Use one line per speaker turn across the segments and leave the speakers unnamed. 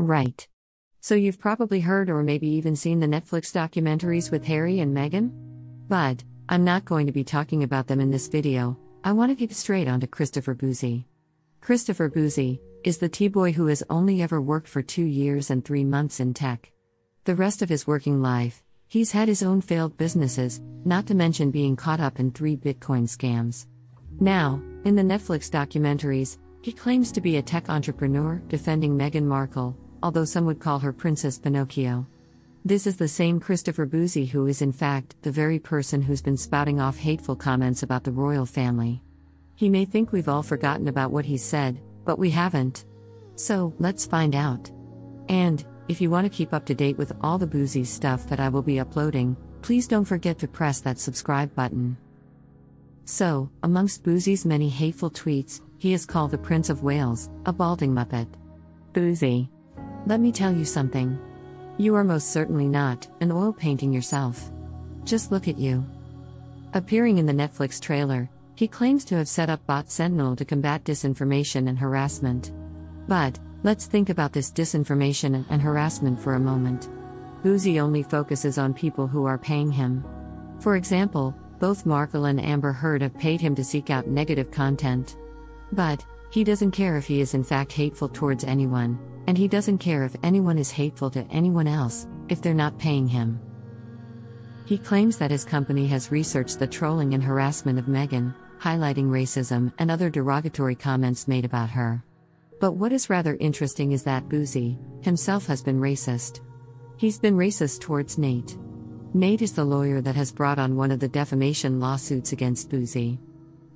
Right. So you've probably heard or maybe even seen the Netflix documentaries with Harry and Meghan? But, I'm not going to be talking about them in this video, I want to keep straight on to Christopher Bouzy. Christopher Bouzy is the T boy who has only ever worked for two years and three months in tech. The rest of his working life, he's had his own failed businesses, not to mention being caught up in three Bitcoin scams. Now, in the Netflix documentaries, he claims to be a tech entrepreneur defending Meghan Markle, although some would call her Princess Pinocchio. This is the same Christopher Bouzy who is, in fact, the very person who's been spouting off hateful comments about the royal family. He may think we've all forgotten about what he said, but we haven't. So, let's find out. And, if you want to keep up to date with all the Bouzy stuff that I will be uploading, please don't forget to press that subscribe button. So, amongst Bouzy's many hateful tweets, he is called the Prince of Wales, a balding muppet. Bouzy. Let me tell you something. You are most certainly not an oil painting yourself. Just look at you. Appearing in the Netflix trailer, he claims to have set up Bot Sentinel to combat disinformation and harassment. But, let's think about this disinformation and harassment for a moment. Bouzy only focuses on people who are paying him. For example, both Markle and Amber Heard have paid him to seek out negative content. But, he doesn't care if he is in fact hateful towards anyone, and he doesn't care if anyone is hateful to anyone else, if they're not paying him. He claims that his company has researched the trolling and harassment of Meghan, highlighting racism and other derogatory comments made about her. But what is rather interesting is that Bouzy, himself has been racist. He's been racist towards Nate. Nate is the lawyer that has brought on one of the defamation lawsuits against Bouzy.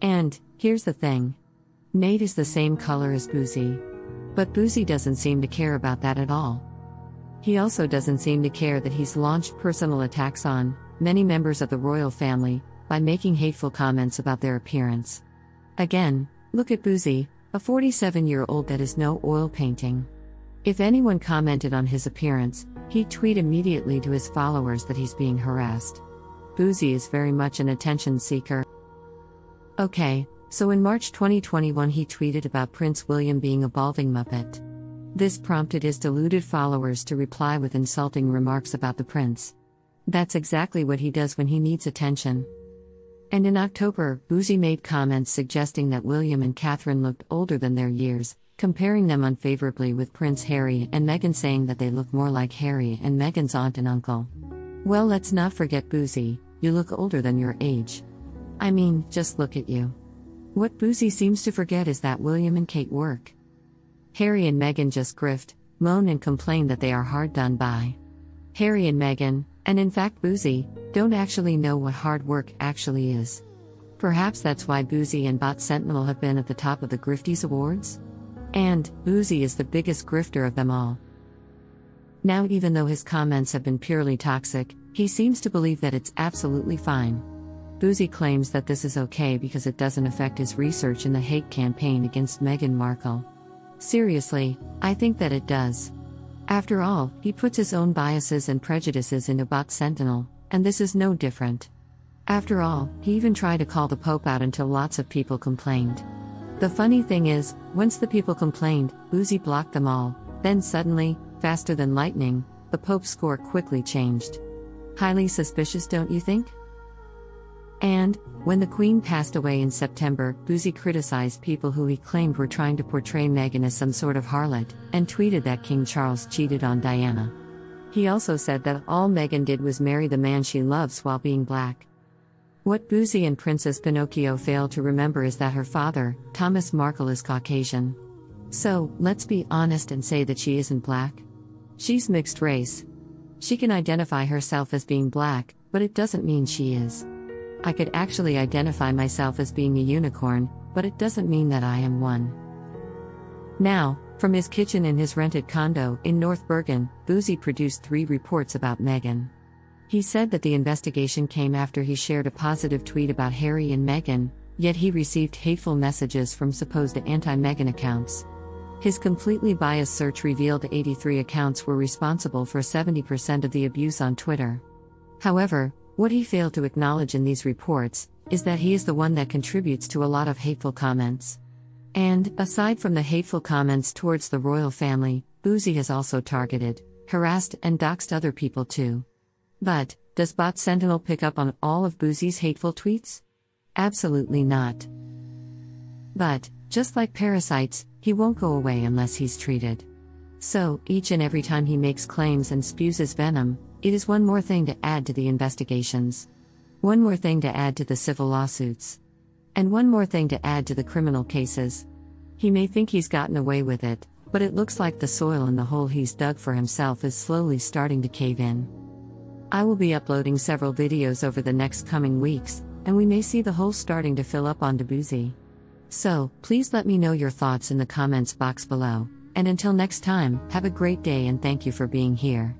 And, here's the thing Nate is the same color as Bouzy. But Bouzy doesn't seem to care about that at all. He also doesn't seem to care that he's launched personal attacks on many members of the royal family by making hateful comments about their appearance. Again, look at Bouzy, a 47 year old that is no oil painting. If anyone commented on his appearance, he'd tweet immediately to his followers that he's being harassed. Bouzy is very much an attention seeker. Okay, so in March 2021, he tweeted about Prince William being a balding Muppet. This prompted his deluded followers to reply with insulting remarks about the prince. That's exactly what he does when he needs attention. And in October, Bouzy made comments suggesting that William and Catherine looked older than their years, comparing them unfavorably with Prince Harry and Meghan, saying that they look more like Harry and Meghan's aunt and uncle. Well, let's not forget Bouzy, you look older than your age. I mean, just look at you. What Bouzy seems to forget is that William and Kate work. Harry and Meghan just grift, moan, and complain that they are hard done by. Harry and Meghan, and in fact Bouzy, don't actually know what hard work actually is. Perhaps that's why Bouzy and Bot Sentinel have been at the top of the Grifties Awards? And, Bouzy is the biggest grifter of them all. Now, even though his comments have been purely toxic, he seems to believe that it's absolutely fine. Bouzy claims that this is okay because it doesn't affect his research in the hate campaign against Meghan Markle. Seriously, I think that it does. After all, he puts his own biases and prejudices into Bot Sentinel, and this is no different. After all, he even tried to call the Pope out until lots of people complained. The funny thing is, once the people complained, Bouzy blocked them all, then suddenly, faster than lightning, the Pope's score quickly changed. Highly suspicious, don't you think? And, when the Queen passed away in September, Bouzy criticized people who he claimed were trying to portray Meghan as some sort of harlot, and tweeted that King Charles cheated on Diana. He also said that all Meghan did was marry the man she loves while being black. What Bouzy and Princess Pinocchio fail to remember is that her father, Thomas Markle, is Caucasian. So, let's be honest and say that she isn't black. She's mixed race. She can identify herself as being black, but it doesn't mean she is. I could actually identify myself as being a unicorn, but it doesn't mean that I am one. Now, from his kitchen in his rented condo in North Bergen, Bouzy produced three reports about Meghan. He said that the investigation came after he shared a positive tweet about Harry and Meghan, yet he received hateful messages from supposed anti Meghan accounts. His completely biased search revealed 83 accounts were responsible for 70% of the abuse on Twitter. However, what he failed to acknowledge in these reports is that he is the one that contributes to a lot of hateful comments. And, aside from the hateful comments towards the royal family, Bouzy has also targeted, harassed, and doxed other people too. But, does Bot Sentinel pick up on all of Bouzy's hateful tweets? Absolutely not. But, just like parasites, he won't go away unless he's treated. So, each and every time he makes claims and spews his venom, it is one more thing to add to the investigations. One more thing to add to the civil lawsuits. And one more thing to add to the criminal cases. He may think he's gotten away with it, but it looks like the soil in the hole he's dug for himself is slowly starting to cave in. I will be uploading several videos over the next coming weeks, and we may see the hole starting to fill up on Bouzy. So, please let me know your thoughts in the comments box below, and until next time, have a great day and thank you for being here.